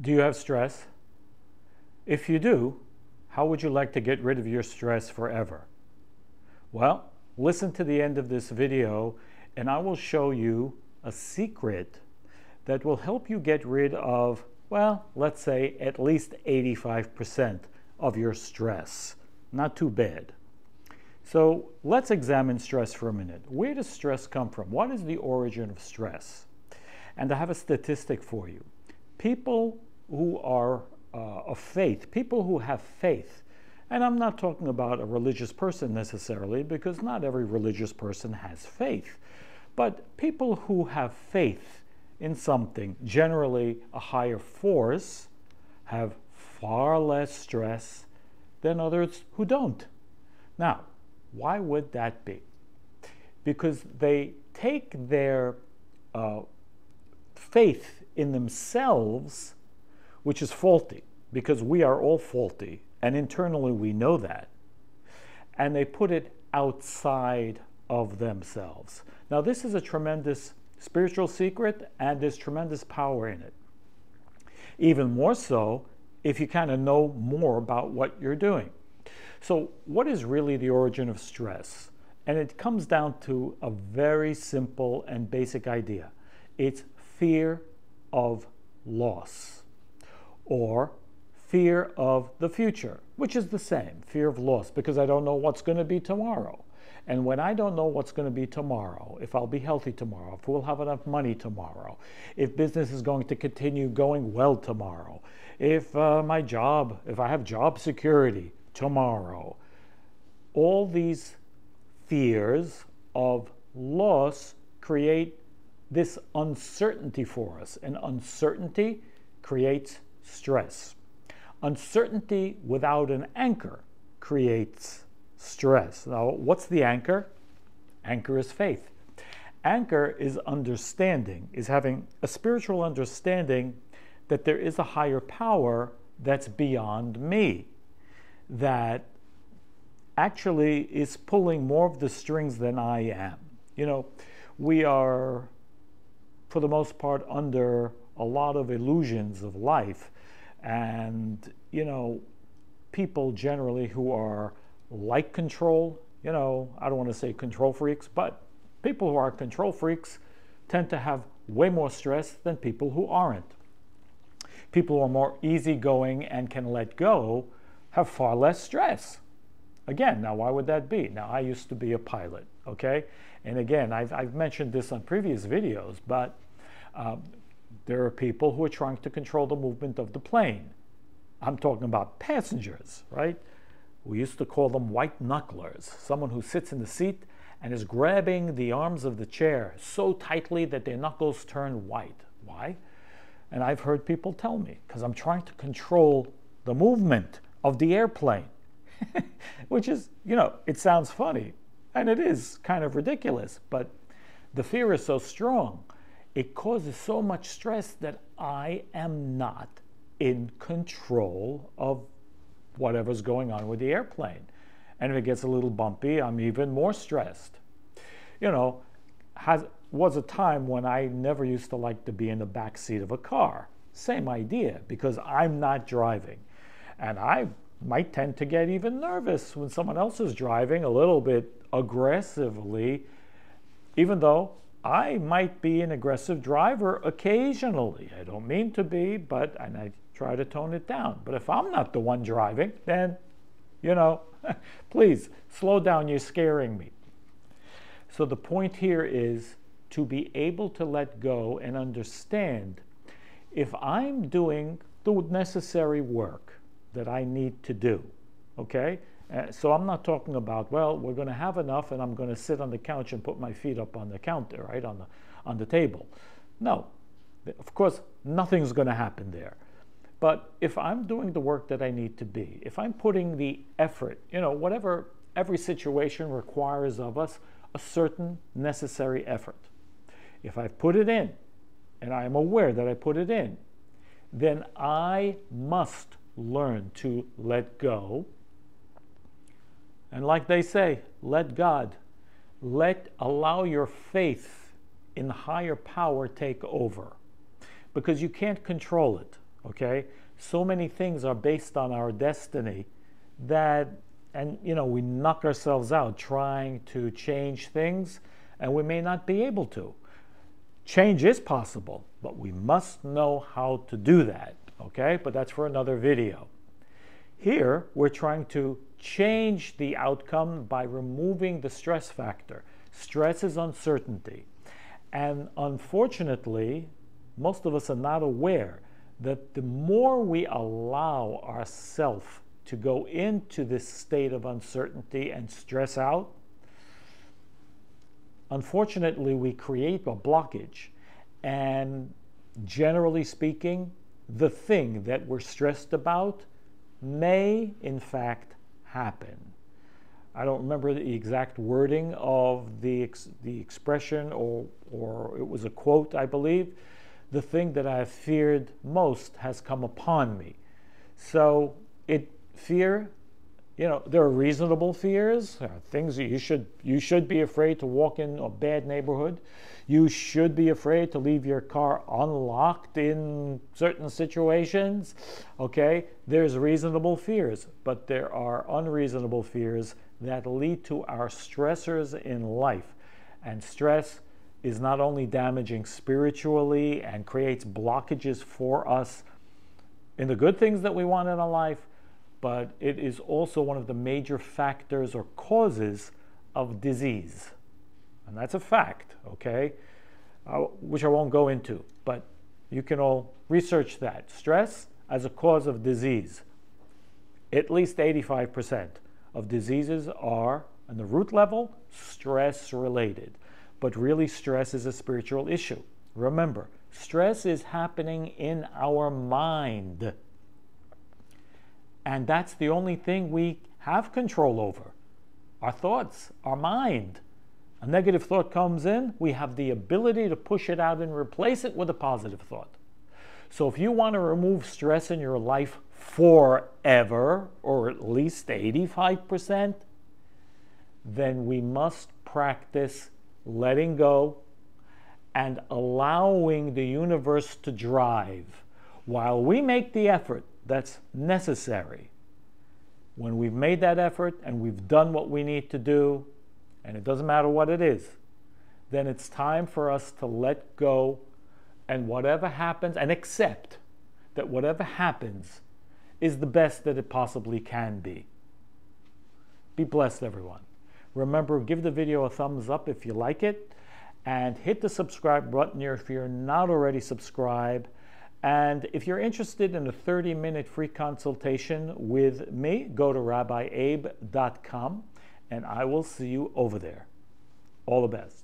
Do you have stress? If you do, how would you like to get rid of your stress forever? Well, listen to the end of this video and I will show you a secret that will help you get rid of, well, let's say at least 85% of your stress. Not too bad. So let's examine stress for a minute. Where does stress come from? What is the origin of stress? And I have a statistic for you. People who are uh, of faith, people who have faith, and I'm not talking about a religious person necessarily, because not every religious person has faith, but people who have faith in something, generally a higher force, have far less stress than others who don't. Now, why would that be? Because they take their uh, faith in themselves, which is faulty, because we are all faulty, and internally we know that, and they put it outside of themselves. Now, this is a tremendous spiritual secret, and there's tremendous power in it. Even more so if you kind of know more about what you're doing. So, what is really the origin of stress? And it comes down to a very simple and basic idea it's fear of loss or fear of the future, which is the same fear of loss because I don't know what's going to be tomorrow. And when I don't know what's going to be tomorrow, if I'll be healthy tomorrow, if we'll have enough money tomorrow, if business is going to continue going well tomorrow, if uh, my job, if I have job security, tomorrow. All these fears of loss create this uncertainty for us, and uncertainty creates stress. Uncertainty without an anchor creates stress. Now, what's the anchor? Anchor is faith. Anchor is understanding, is having a spiritual understanding that there is a higher power that's beyond me that actually is pulling more of the strings than I am. You know, we are, for the most part, under a lot of illusions of life. And, you know, people generally who are like control, you know, I don't want to say control freaks, but people who are control freaks tend to have way more stress than people who aren't. People who are more easygoing and can let go have far less stress. Again, now why would that be? Now I used to be a pilot, okay? And again, I've, I've mentioned this on previous videos, but um, there are people who are trying to control the movement of the plane. I'm talking about passengers, right? We used to call them white knucklers, someone who sits in the seat and is grabbing the arms of the chair so tightly that their knuckles turn white. Why? And I've heard people tell me, because I'm trying to control the movement of the airplane, which is, you know, it sounds funny and it is kind of ridiculous, but the fear is so strong. It causes so much stress that I am not in control of whatever's going on with the airplane. And if it gets a little bumpy, I'm even more stressed. You know, has was a time when I never used to like to be in the back seat of a car. Same idea, because I'm not driving. And I might tend to get even nervous when someone else is driving a little bit aggressively, even though I might be an aggressive driver occasionally. I don't mean to be, but and I try to tone it down. But if I'm not the one driving, then, you know, please slow down, you're scaring me. So the point here is to be able to let go and understand if I'm doing the necessary work, that I need to do. Okay? Uh, so I'm not talking about, well, we're going to have enough and I'm going to sit on the couch and put my feet up on the counter, right, on the, on the table. No. Of course, nothing's going to happen there. But if I'm doing the work that I need to be, if I'm putting the effort, you know, whatever every situation requires of us, a certain necessary effort. If I've put it in, and I am aware that I put it in, then I must learn to let go. And like they say, let God, let allow your faith in higher power take over because you can't control it. Okay? So many things are based on our destiny that, and you know, we knock ourselves out trying to change things and we may not be able to. Change is possible, but we must know how to do that. Okay? But that's for another video. Here, we're trying to change the outcome by removing the stress factor. Stress is uncertainty. And unfortunately, most of us are not aware that the more we allow ourselves to go into this state of uncertainty and stress out, unfortunately, we create a blockage. And generally speaking, the thing that we're stressed about may, in fact, happen. I don't remember the exact wording of the, ex the expression, or, or it was a quote, I believe. The thing that I have feared most has come upon me. So, it fear, you know, there are reasonable fears, things that you should you should be afraid to walk in a bad neighborhood. You should be afraid to leave your car unlocked in certain situations. Okay, there's reasonable fears, but there are unreasonable fears that lead to our stressors in life. And stress is not only damaging spiritually and creates blockages for us in the good things that we want in our life, but it is also one of the major factors or causes of disease. And that's a fact, okay? Uh, which I won't go into, but you can all research that. Stress as a cause of disease. At least 85% of diseases are, on the root level, stress related. But really, stress is a spiritual issue. Remember, stress is happening in our mind. And that's the only thing we have control over our thoughts, our mind. A negative thought comes in, we have the ability to push it out and replace it with a positive thought. So if you want to remove stress in your life forever, or at least 85%, then we must practice letting go and allowing the universe to drive while we make the effort that's necessary. When we've made that effort and we've done what we need to do, and it doesn't matter what it is, then it's time for us to let go and whatever happens and accept that whatever happens is the best that it possibly can be. Be blessed, everyone. Remember, give the video a thumbs up if you like it, and hit the subscribe button here if you're not already subscribed. And if you're interested in a 30 minute free consultation with me, go to rabbiabe.com and I will see you over there. All the best.